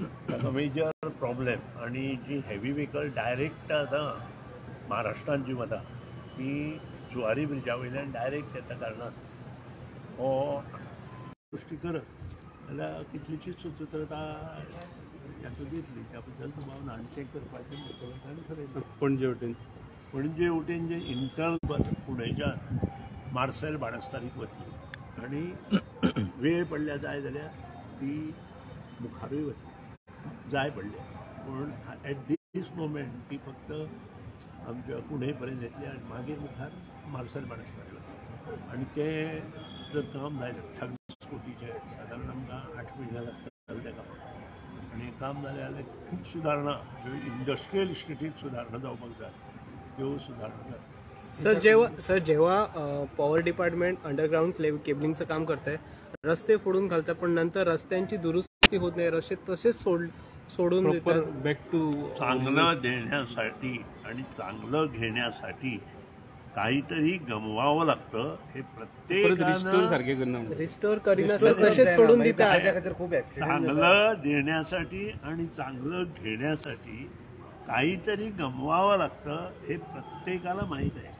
Major problem आनी जी heavy vehicle direct आतां महाराष्ट्रान जी वता ती जुवारी ब्रिजा वयल्यान डायरेक्ट येता कारणान हो गोष्टी करत. जाल्यार कितलीशीच सुसूत्रता हातूंत येतली त्या बद्दल तुम्हाला आनी करपाचें मुखेलमंत्र्यान ठरयलें पणजे वटेन पणजे वटेन जे इंटर्न बस पुणेच्यान मार्सेल बाणस्तारीक वतली आनी वेळ पडल्या जाय जाल्यार ती मुखारूय वतली जाय पडले. पूण एट दीस मोमेंट ती फक्त आमच्या पुणे पर्यंत येतली आनी मागीर मुखार मार्सेल बाणस्तारी वतली आनी तें जर काम जालें अठ्ठावीस कोटीचें सादारण आमकां आठ म्हयने लागतले तें काम आनी काम जालें जाल्यार खूब सुदारणा ज्यो इंडस्ट्रियल इस्टेटीक सुदारणा जावपाक जाय त्यो सुदारणा जाता सर जेव्हा सर जेव्हा पॉवर डिपार्टमेंट अंडरग्राउंड केबलिंगचं काम करतंय रस्ते फोडून घालतात पण नंतर रस्त्यांची दुरुस्ती होत नाही रस्ते तसेच सोड सोडून बॅक टू चांगलं देण्यासाठी आणि चांगलं घेण्यासाठी काहीतरी गमवावं लागतं. हे प्रत्येक रिस्टोर तसेच सोडून चांगलं देण्यासाठी आणि चांगलं घेण्यासाठी काहीतरी गमवावं लागतं हे प्रत्येकाला माहीत आहे.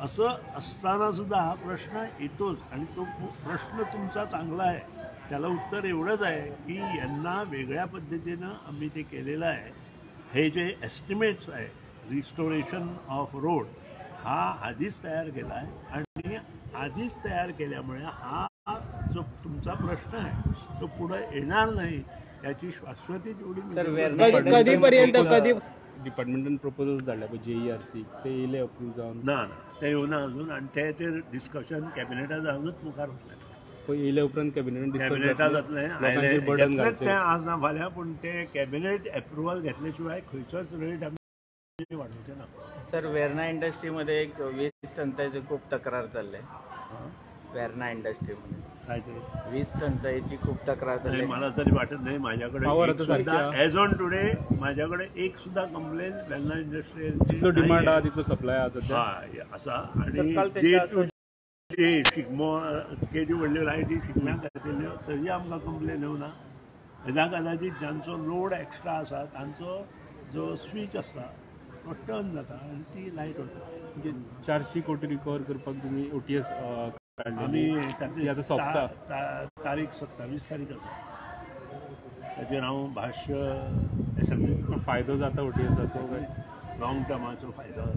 असं असताना सुद्धा हा प्रश्न येतोच आणि तो प्रश्न तुमचा चांगला आहे. त्याला उत्तर एवढंच आहे की यांना वेगळ्या पद्धतीनं आम्ही ते केलेलं आहे हे जे एस्टिमेट्स आहे रिस्टोरेशन ऑफ रोड हा आधीच तयार केला आहे. आणि आधीच तयार केल्यामुळे हा जो तुमचा प्रश्न आहे तो पुढे येणार नाही याची शाश्वती तेवढी कधीपर्यंत कधी डिपार्टमेंटन प्रपोजल्स धाडल्या पळय जेईआरसी ते येयले अप्रूव्ह जावन ना ना. ते येऊना अजून आणि ते ते डिस्कशन कॅबिनेटात जाऊनच मुखार वतलें येयले उपरांत कॅबिनेटान कॅबिनेटात बर्डन घालचें आज ना फाल्यां पूण ते कॅबिनेट एप्रुवल घेतले शिवाय खंयचोच रेट आमी वाडोवचे ना. सर वेर्ना इंडस्ट्रीमध्ये एक वीस टंचाईची खूप तक्रार चालली. हां. वेर्ना इंडस्ट्रीमध्ये. काय ते? वीस टंचाईची खूप तक्रार चालली. मला तरी वाटत नाही माझ्याकडे एज ऑन टुडे माझ्याकडे एक सुद्धा कंप्लेन वेल्ना इंडस्ट्रीयलची जितलो डिमांड. आहा तितलो सप्लाय सध्या. हा असा आणि टू डे शिगमो केदी व्हडल्यो लायटी शिगम्याक घातिल्ल्यो तरी आमकां कंप्लेन येवना हेज्या कदाचित जांचो लोड एक्स्ट्रा आसा तांचो जो स्विच आसता तो टर्न जाता आनी ती लायट वता म्हणजे चारशी कोटी रिकवर करपाक तुमी ओटीएस आमी ती आतां सोंपता. ता- ता- तारीख सत्तावीस तारीख आसा ताचेर हांव भाश्य एसेंब्लीत फायदो जाता ओटीएसाचो काय लॉंग टर्माचो फायदो.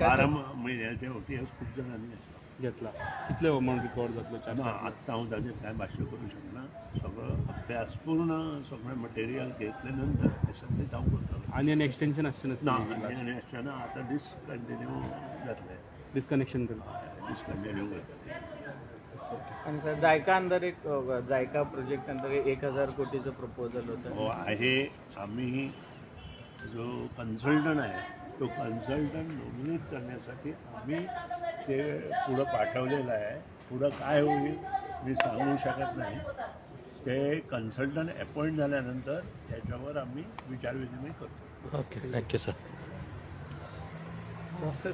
बारा म्हयन्याचे ओटीएस खूब जाणांनी घेतला. कितले अमावंट रिकवर जातलो ना आत्ता हांव ताचेर कांय भाश्य करूं शकना सगळो अभ्यास पूर्ण सगळें मटेरियल घेतले नंतर एसेंब्लीत हांव करतलो आनी आनी एक्सटेन्शन आसचें ना आनी आनी आसचेना आतां डिसकंटिन्यू जातलें डिस्कनेक्शन करता डिसकंटिन्यू करतले आणि सर जायका अंदर एक जायका प्रोजेक्ट अंदर एक हजार कोटीचं प्रपोजल होतं. हो आहे. आम्ही जो कन्सल्टंट आहे तो कन्सल्टंट नोंदणीत करण्यासाठी आम्ही ते पुढं पाठवलेलं आहे पुढं काय होईल मी सांगू शकत नाही ते कन्सल्टंट अपॉइंट झाल्यानंतर त्याच्यावर आम्ही विचारविनिमय करतो ओके थँक्यू सर सर